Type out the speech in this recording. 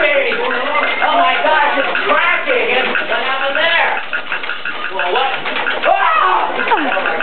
Oh my gosh, it's cracking! And happened there! Well, what? Ah!